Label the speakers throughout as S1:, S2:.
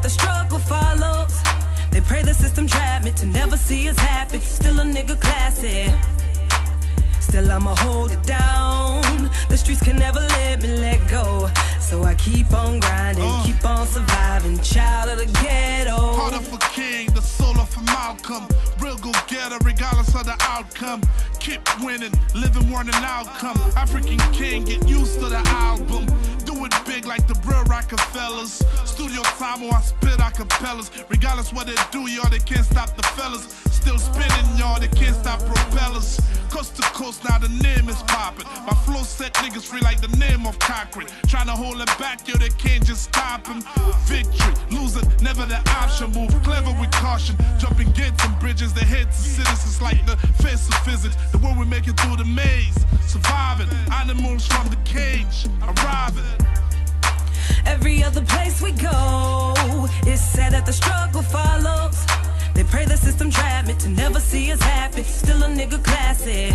S1: that the struggle follows. They pray the system trap me to never see us happy. Still a nigga classy. Still I'ma hold it down. The streets can never let me let go. So I keep on grinding, uh. keep on surviving. Child of the ghetto.
S2: Heart of a king, the soul of a Malcolm. Real go getter, regardless of the outcome. Keep winning, living one outcome. African king, get used to the album. Rockefellers. Studio time or I spit acapellas. Regardless what they do, y'all, they can't stop the fellas. Still spinning, y'all, they can't stop propellers. Coast to coast, now the name is popping. My flow set niggas free like the name of Cochran. Trying to hold it back, yo, they can't just stop him. Victory, losing, never the option. Move clever with caution. Jumping gates and bridges, they head to citizens like the face of physics. The world we make it through the maze. Surviving, animals from the cage, arriving.
S1: Every other place we go, it's said that the struggle follows. They pray the system trap me to never see us happy. Still a nigga classy.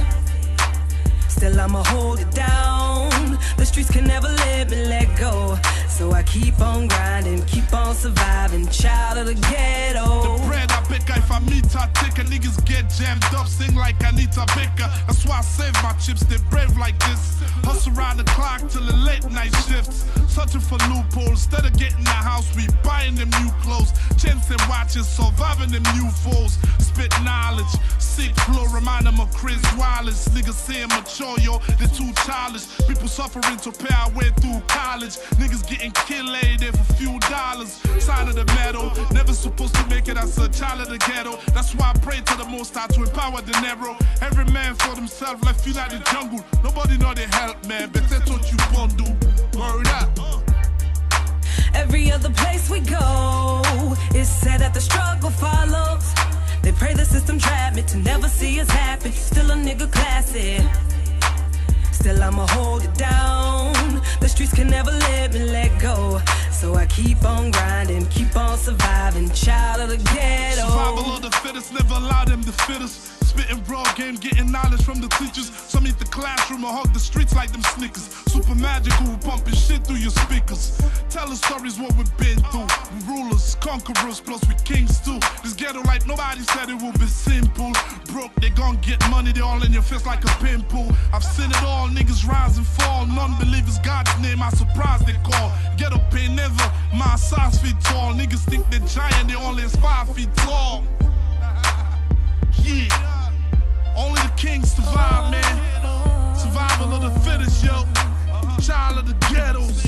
S1: Still I'ma hold it down. The streets can never let me let go. So I keep on grinding, keep on surviving. Child of the ghetto.
S2: The bread I pick, if I meet I take a niggas get jammed up, sing like Anita Baker. That's why I save my chips, they brave like this. Hustle around the clock till the late night shifts. Searching for loopholes, instead of getting the house, we buying them new clothes. Chains and watches, surviving them new foes. Spit knowledge, sick floor, remind them of Chris Wallace. Niggas saying mature, yo, they too childish. People suffering to pay our way through college. Niggas getting killed there for few dollars. Sign of the metal, never supposed to make it as a child of the ghetto. That's why I pray to the most high to empower the narrow. Every man for themselves, like feel like the jungle. Nobody know they help, man. Better what you won't do. Word up.
S1: Every other place we go, it's said that the struggle follows. They pray the system trap me to never see us happy. Still a nigga classy. Still I'ma hold it down. The streets can never let me let go. So I keep on grinding, keep on surviving. Child of the ghetto.
S2: Survival of the fittest, never allow them to fit us. Spitting broad game, getting knowledge from the teachers. Some eat the classroom or hug the streets like them snickers. Super magical, pumping shit through your speakers. Tell us stories what we've been through. We rulers, conquerors, plus we kings too. This ghetto like nobody said it would be simple. Broke, they gon' get money, they all in your face like a pimple. I've seen it all, niggas rise and fall. Non-believers, God's name, I surprise they call. Ghetto pain never, my size feet tall. Niggas think they're giant, they only is five feet Child of the ghettos.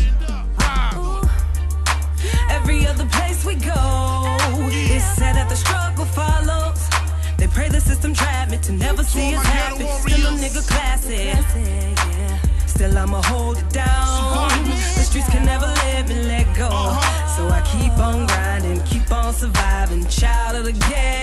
S1: Every other place we go, it's said that the struggle follows. They pray the system trap me to never see us happy. Still a nigga classy. Still I'ma hold it down. The streets can never let me let go. Uh-huh. So I keep on grinding, keep on surviving. Child of the ghetto.